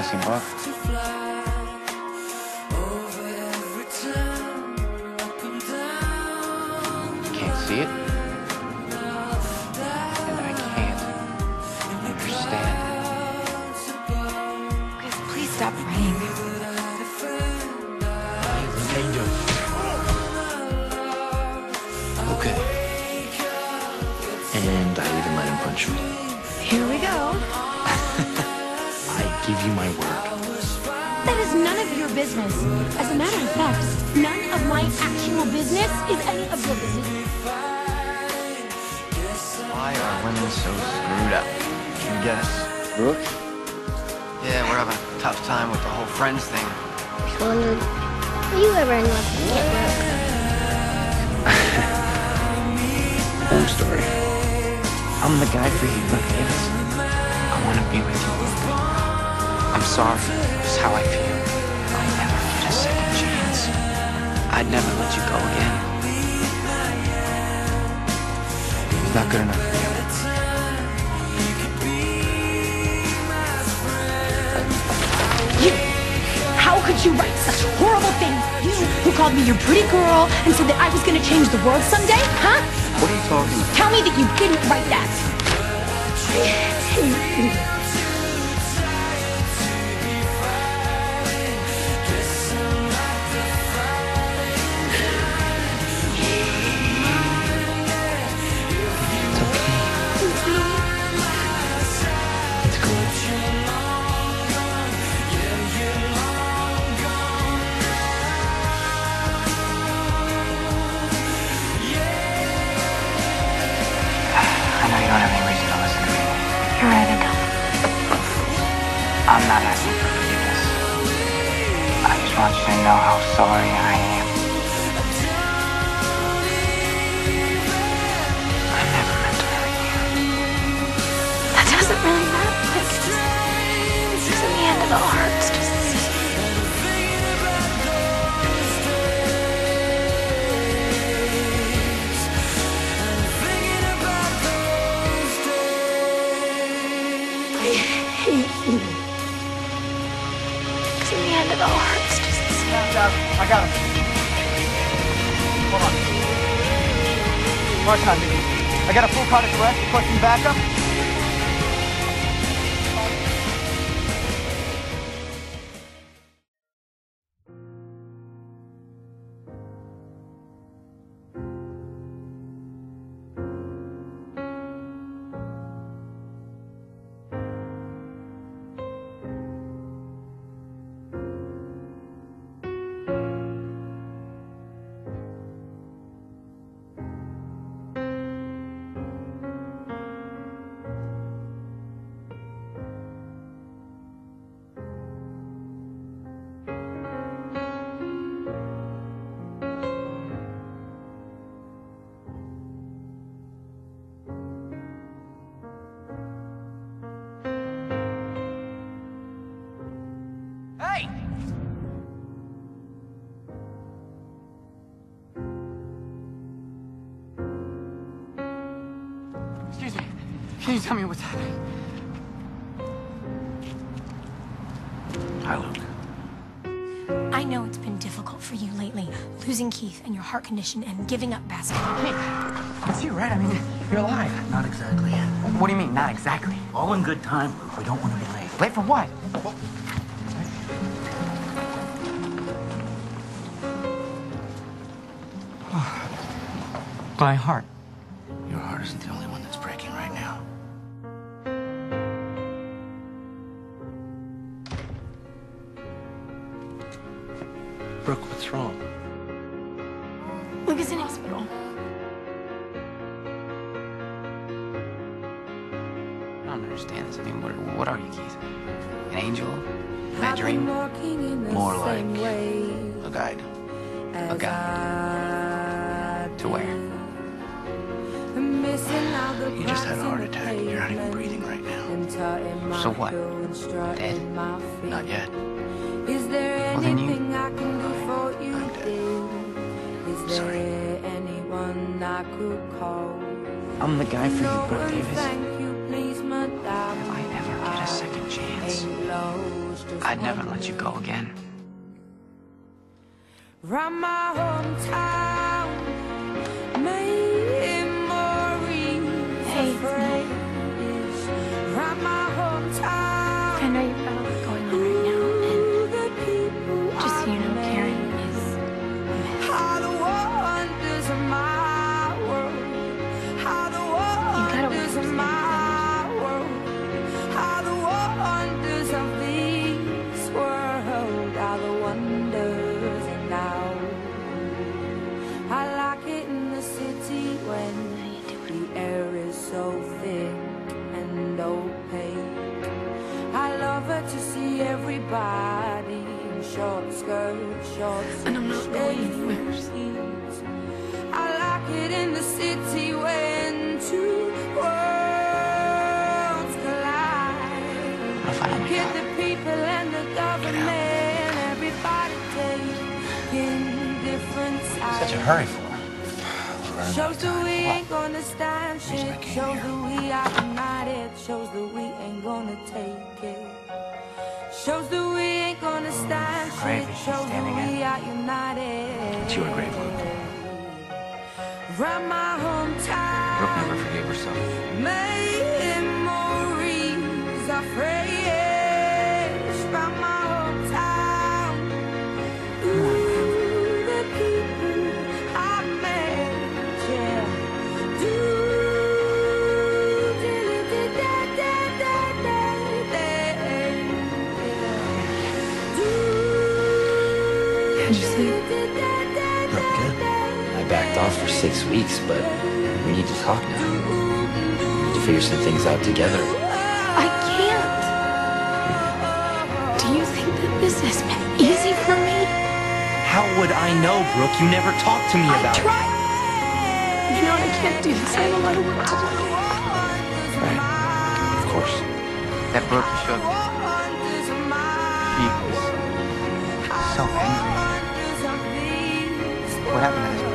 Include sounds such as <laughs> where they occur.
missing book. I can't see it. And I can't understand. Guys, please stop praying. Okay. And I even let him punch me. Here we go. I give you my word. That is none of your business. As a matter of fact, none of my actual business is any of your business. Why are women so screwed up? Can you guess? Brooke? Yeah, we're having a tough time with the whole friends thing. I wondered, were um, you ever in love with Kid Brooke? <laughs> Long story. I'm the guy for you, Brooke Davis. I want to be with you. I'm sorry. It's how I feel. I'll never get a second chance. I'd never let you go again. He's not good enough for you. You! How could you write such horrible things? You, who called me your pretty girl and said that I was gonna change the world someday, huh? What are you talking about? Tell me that you didn't write that. Sorry I am. I never meant to hurt you. That doesn't really matter. It's in the end of the heart. I got him. Hold on. More time, Mickey. I got a full cardiac arrest. Requesting backup. Can you tell me what's happening? Hi, Luke. I know it's been difficult for you lately, losing Keith and your heart condition and giving up basketball. Hey, it's you, right? I mean, you're alive. Not exactly. What do you mean, not exactly? All in good time, Luke. We don't want to be late. Late for what? My <sighs> heart. Your heart isn't the only one Brooke, what's wrong? Luke is in hospital. I don't understand this. I mean, what, what are you, Keith? An angel? Bad dream? More like a guide. A guide? To where? You just had a heart attack and you're not even breathing right now. So what? Dead? Not yet. I'm the guy for you, Brooke Davis. If I ever get a second chance? I'd never let you go again. From my hometown, memories Hey, of praise. Everybody in short skirts, short And I'm not going anywhere. I like it in the city when two worlds collide. I don't Get the people and the government, everybody taking different sides. Such a hurry for. Shows that we ain't gonna stand shit. Shows that we are united. Shows that we ain't gonna take it. Shows that we ain't gonna stand shit. Shows that standing we are united. It's your grave, Luke. From my hometown. Brooke never forgave herself. How'd you good. I backed off for six weeks, but we need to talk now. We need to figure some things out together. I can't. Do you think that this has been easy for me? How would I know, Brooke? You never talked to me I about it. tried. You know what? I can't do this. I have a lot of work to do. Right. Of course. That Brooke showed me. She was so angry. What happened to this?